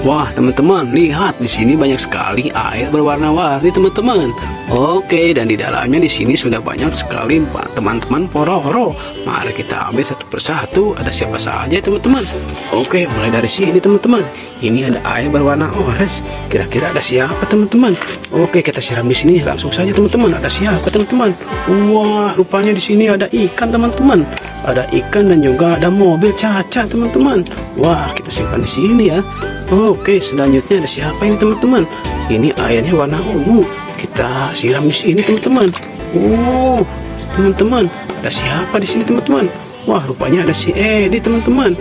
Wah, teman-teman, lihat di sini banyak sekali air berwarna-warni, teman-teman. Oke, dan di dalamnya di sini sudah banyak sekali teman-teman pororo. Mari kita ambil satu persatu. Ada siapa saja, teman-teman? Oke, mulai dari sini, teman-teman. Ini ada air berwarna orange. Kira-kira ada siapa, teman-teman? Oke, kita siram di sini langsung saja, teman-teman. Ada siapa, teman-teman? Wah, rupanya di sini ada ikan, teman-teman. Ada ikan dan juga ada mobil caca, teman-teman. Wah, kita simpan di sini ya. Oke, selanjutnya ada siapa ini teman-teman? Ini airnya warna ungu. Kita siram di sini teman-teman. Oh, teman-teman, ada siapa di sini teman-teman? Wah, rupanya ada si Edi teman-teman.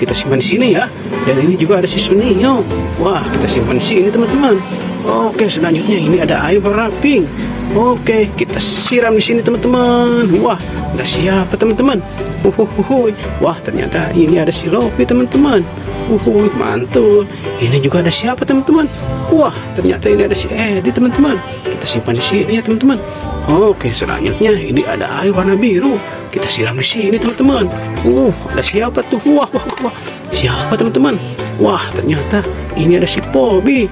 Kita simpan di sini ya. Dan ini juga ada si Sunio. Wah, kita simpan di sini teman-teman. Oke, selanjutnya ini ada air warna pink. Oke, kita siram di sini teman-teman. Wah, ada siapa teman-teman? Uhuhuhui. Wah, ternyata ini ada si Lopi teman-teman. Uhuh, mantul. Ini juga ada siapa teman-teman? Wah, ternyata ini ada si Edi teman-teman. Kita simpan di sini ya teman-teman. Oke, selanjutnya ini ada air warna biru. Kita siram di sini teman-teman. Uh, ada siapa tuh? Wah, wah, wah. Siapa teman-teman? Wah, ternyata ini ada si Pobi.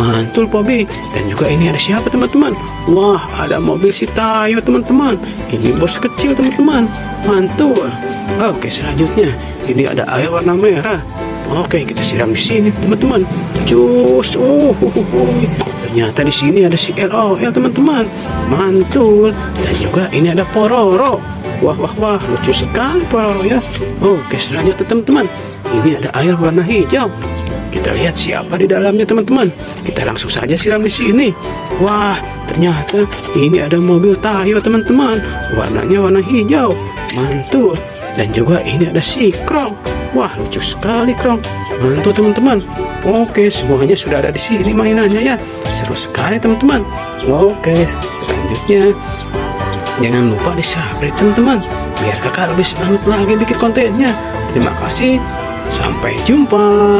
Mantul Pobi. Dan juga ini ada siapa teman-teman? Wah, ada mobil si Tayo teman-teman. Ini bos kecil teman-teman. Mantul. Oke, selanjutnya ini ada air warna merah. Oke, kita siram di sini, teman-teman. Cus, oh, oh, oh, oh. ternyata di sini ada si LOL, teman-teman. Mantul. Dan juga ini ada Pororo. Wah, wah, wah, lucu sekali Pororo ya. Oke, selanjutnya teman-teman. Ini ada air warna hijau. Kita lihat siapa di dalamnya, teman-teman. Kita langsung saja siram di sini. Wah, ternyata ini ada mobil Tayo, teman-teman. Warnanya warna hijau. Mantul. Dan juga ini ada si Krong. Wah lucu sekali Krong. Mantul teman-teman Oke semuanya sudah ada di sini mainannya ya. Seru sekali teman-teman. Oke selanjutnya. Jangan lupa di subscribe teman-teman. Biar kakak lebih semangat lagi bikin kontennya. Terima kasih. Sampai jumpa